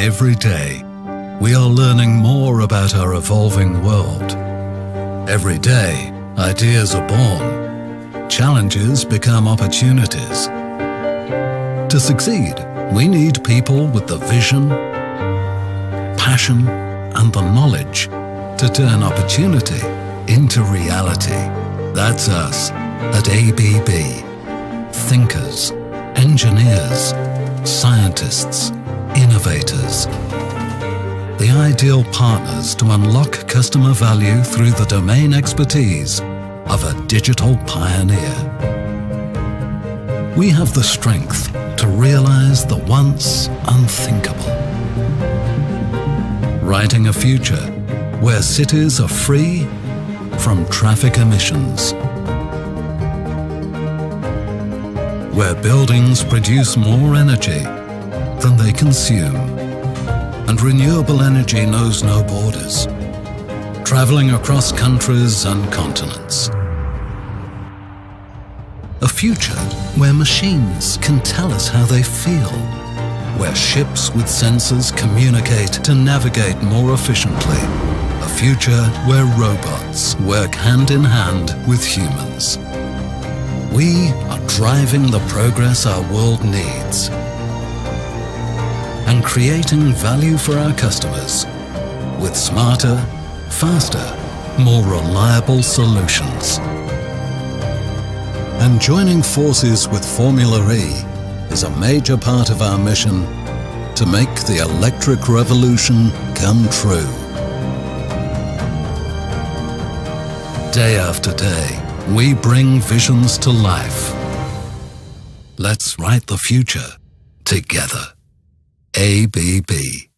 Every day, we are learning more about our evolving world. Every day, ideas are born. Challenges become opportunities. To succeed, we need people with the vision, passion, and the knowledge to turn opportunity into reality. That's us at ABB. Thinkers, engineers, scientists, The ideal partners to unlock customer value through the domain expertise of a digital pioneer. We have the strength to realize the once unthinkable. Writing a future where cities are free from traffic emissions. Where buildings produce more energy than they consume. And renewable energy knows no borders, traveling across countries and continents. A future where machines can tell us how they feel, where ships with sensors communicate to navigate more efficiently. A future where robots work hand in hand with humans. We are driving the progress our world needs and creating value for our customers with smarter, faster, more reliable solutions. And joining forces with Formula E is a major part of our mission to make the electric revolution come true. Day after day, we bring visions to life. Let's write the future together. ABB.